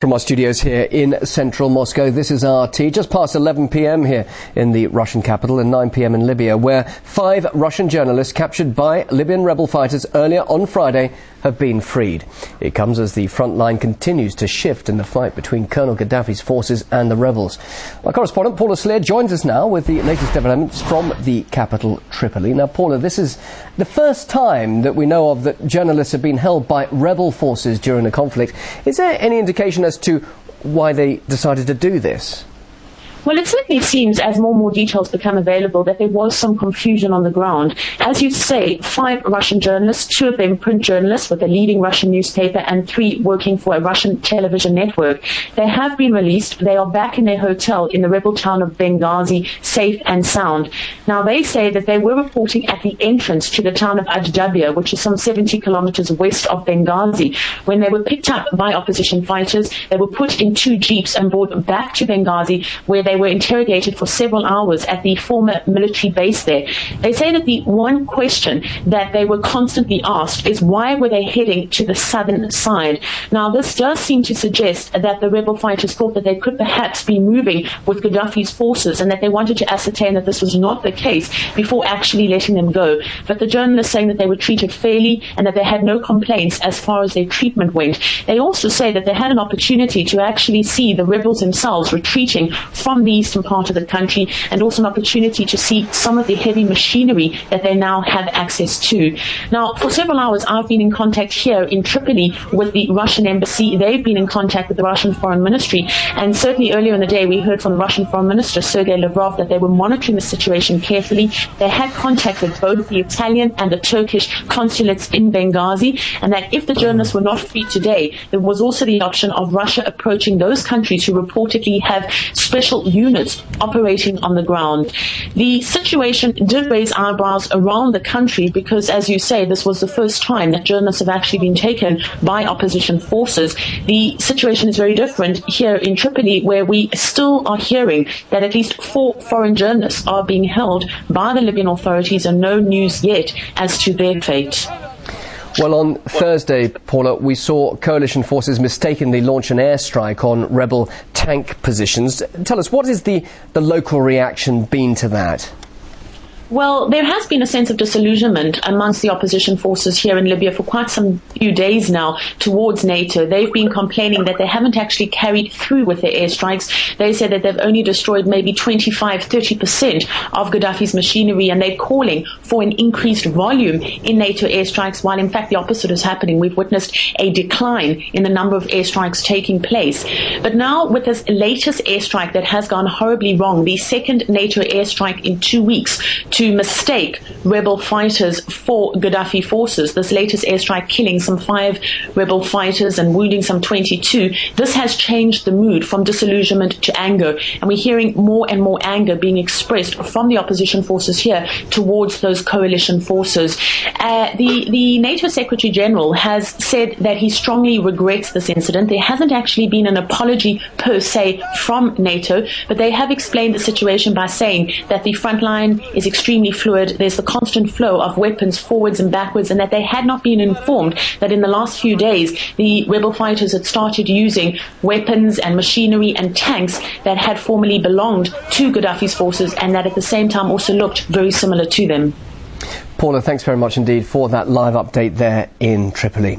From our studios here in central Moscow, this is RT, just past 11 p.m. here in the Russian capital and 9 p.m. in Libya, where five Russian journalists captured by Libyan rebel fighters earlier on Friday have been freed. It comes as the front line continues to shift in the fight between Colonel Gaddafi's forces and the rebels. Our correspondent Paula Slier joins us now with the latest developments from the capital, Tripoli. Now, Paula, this is the first time that we know of that journalists have been held by rebel forces during the conflict. Is there any indication as to why they decided to do this? Well, it certainly seems, as more and more details become available, that there was some confusion on the ground. As you say, five Russian journalists, two of them print journalists with a leading Russian newspaper, and three working for a Russian television network. They have been released. They are back in their hotel in the rebel town of Benghazi, safe and sound. Now, they say that they were reporting at the entrance to the town of Ajdabiya, which is some 70 kilometers west of Benghazi. When they were picked up by opposition fighters, they were put in two jeeps and brought back to Benghazi, where they were interrogated for several hours at the former military base there. They say that the one question that they were constantly asked is why were they heading to the southern side? Now, this does seem to suggest that the rebel fighters thought that they could perhaps be moving with Gaddafi's forces and that they wanted to ascertain that this was not the case before actually letting them go. But the journalists saying that they were treated fairly and that they had no complaints as far as their treatment went. They also say that they had an opportunity to actually see the rebels themselves retreating from the eastern part of the country and also an opportunity to see some of the heavy machinery that they now have access to. Now, for several hours, I've been in contact here in Tripoli with the Russian embassy. They've been in contact with the Russian foreign ministry. And certainly earlier in the day, we heard from the Russian foreign minister, Sergei Lavrov, that they were monitoring the situation carefully. They had contacted both the Italian and the Turkish consulates in Benghazi, and that if the journalists were not free today, there was also the option of Russia approaching those countries who reportedly have special units operating on the ground. The situation did raise eyebrows around the country because, as you say, this was the first time that journalists have actually been taken by opposition forces. The situation is very different here in Tripoli, where we still are hearing that at least four foreign journalists are being held by the Libyan authorities and no news yet as to their fate. Well, on Thursday, Paula, we saw coalition forces mistakenly launch an airstrike on rebel tank positions. Tell us, what has the, the local reaction been to that? Well, there has been a sense of disillusionment amongst the opposition forces here in Libya for quite some few days now towards NATO. They've been complaining that they haven't actually carried through with their airstrikes. They say that they've only destroyed maybe 25, 30% of Gaddafi's machinery and they're calling for an increased volume in NATO airstrikes while in fact the opposite is happening. We've witnessed a decline in the number of airstrikes taking place. But now with this latest airstrike that has gone horribly wrong, the second NATO airstrike in two weeks, to mistake rebel fighters for Gaddafi forces. This latest airstrike killing some five rebel fighters and wounding some 22. This has changed the mood from disillusionment to anger. And we're hearing more and more anger being expressed from the opposition forces here towards those coalition forces. Uh, the, the NATO Secretary General has said that he strongly regrets this incident. There hasn't actually been an apology per se from NATO, but they have explained the situation by saying that the front line is extremely extremely fluid. There's the constant flow of weapons forwards and backwards, and that they had not been informed that in the last few days the rebel fighters had started using weapons and machinery and tanks that had formerly belonged to Gaddafi's forces, and that at the same time also looked very similar to them. Paula, thanks very much indeed for that live update there in Tripoli.